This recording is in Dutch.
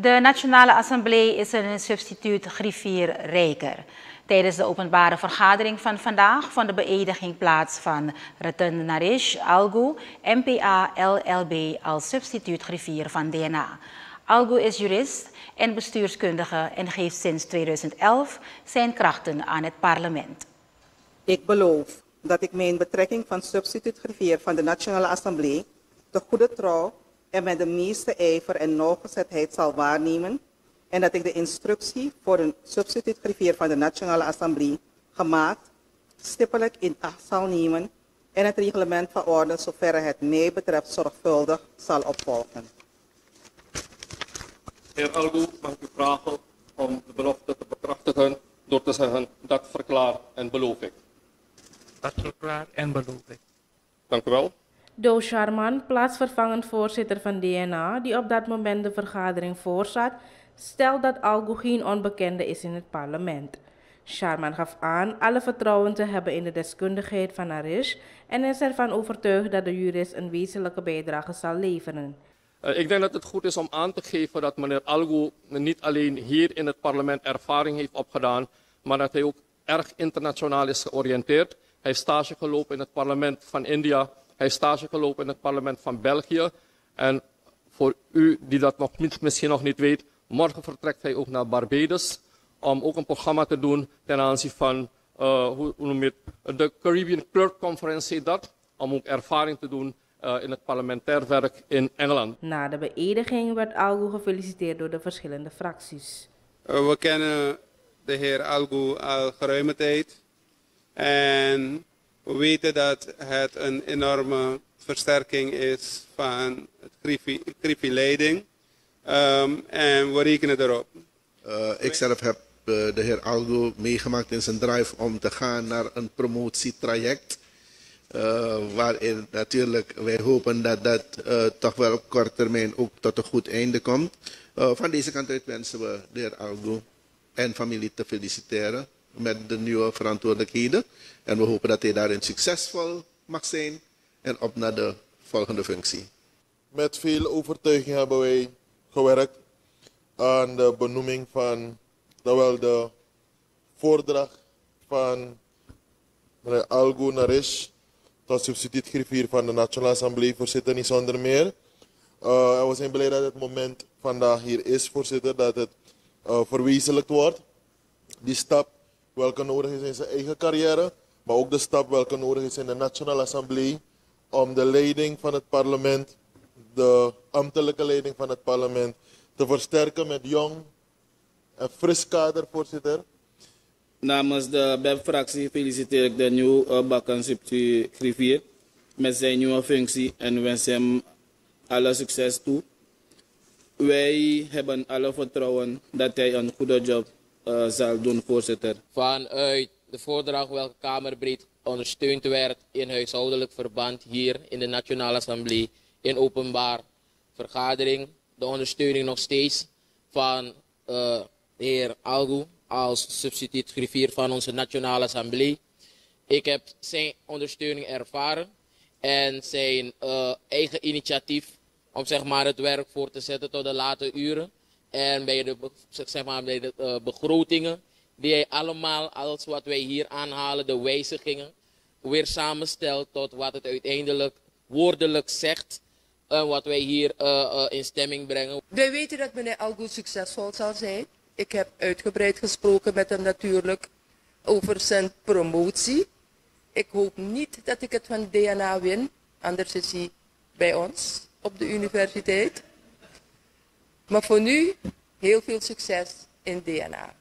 De Nationale Assemblée is een substituut griffier-rijker. Tijdens de openbare vergadering van vandaag vond de beëdiging plaats van Ratan Narish Algu, MPA LLB als substituut griffier van DNA. Algu is jurist en bestuurskundige en geeft sinds 2011 zijn krachten aan het parlement. Ik beloof dat ik mijn betrekking van substituut griffier van de Nationale Assemblée te goede trouw en met de meeste ijver en nauwgezetheid zal waarnemen en dat ik de instructie voor een substituut griffier van de Nationale Assemblée gemaakt, stippelijk in acht zal nemen en het reglement van orde zoverre het mij betreft zorgvuldig zal opvolgen. Heer Algo, mag ik u vragen om de belofte te bekrachtigen door te zeggen dat verklaar en beloof ik. Dat verklaar en beloof ik. Dank u wel. Do Sharman, plaatsvervangend voorzitter van DNA, die op dat moment de vergadering voorzat, stelt dat Algo geen onbekende is in het parlement. Sharman gaf aan alle vertrouwen te hebben in de deskundigheid van Arish en is ervan overtuigd dat de jurist een wezenlijke bijdrage zal leveren. Uh, ik denk dat het goed is om aan te geven dat meneer Algo niet alleen hier in het parlement ervaring heeft opgedaan, maar dat hij ook erg internationaal is georiënteerd. Hij heeft stage gelopen in het parlement van India, hij heeft stage gelopen in het parlement van België. En voor u die dat nog niet, misschien nog niet weet, morgen vertrekt hij ook naar Barbados om ook een programma te doen ten aanzien van uh, hoe, hoe noem je het, de Caribbean Clerk Conference heet dat, om ook ervaring te doen uh, in het parlementair werk in Engeland. Na de beëdiging werd Algo gefeliciteerd door de verschillende fracties. Uh, we kennen de heer Algo al geruime tijd. En we weten dat het een enorme versterking is van het Griffie-leiding. Um, en we rekenen erop. Uh, ik zelf heb uh, de heer Algo meegemaakt in zijn drive om te gaan naar een promotietraject. Uh, waarin natuurlijk wij hopen dat dat toch wel op korte termijn ook tot een goed einde komt. Van deze kant uit wensen we de heer Algo en familie te feliciteren met de nieuwe verantwoordelijkheden. En we hopen dat hij daarin succesvol mag zijn en op naar de volgende functie. Met veel overtuiging hebben wij gewerkt aan de benoeming van, terwijl de voordracht van meneer Algo Narish tot substituut van de Nationale Assemblée, voorzitter, niet zonder meer. Uh, we zijn blij dat het moment vandaag hier is, voorzitter, dat het uh, verwezenlijkt wordt. Die stap welke nodig is in zijn eigen carrière, maar ook de stap welke nodig is in de Nationale Assemblée om de leiding van het parlement, de ambtelijke leiding van het parlement, te versterken met jong en fris kader, voorzitter. Namens de BEP-fractie feliciteer ik de nieuwe Bakan Griffier met zijn nieuwe functie en wens hem alle succes toe. Wij hebben alle vertrouwen dat hij een goede job uh, zal doen, voorzitter. Vanuit de voordracht welke Kamerbreed ondersteund werd in huishoudelijk verband hier in de Nationale Assemblée in openbaar vergadering. De ondersteuning nog steeds van de heer Algu als substituut griffier van onze Nationale Assemblée. Ik heb zijn ondersteuning ervaren en zijn uh, eigen initiatief om zeg maar, het werk voor te zetten tot de late uren. En bij de, de uh, begrotingen, die hij allemaal, alles wat wij hier aanhalen, de wijzigingen, weer samenstelt tot wat het uiteindelijk woordelijk zegt. En wat wij hier uh, in stemming brengen. Wij weten dat meneer Algoed succesvol zal zijn. Ik heb uitgebreid gesproken met hem natuurlijk over zijn promotie. Ik hoop niet dat ik het van DNA win, anders is hij bij ons op de universiteit. Maar voor nu heel veel succes in DNA.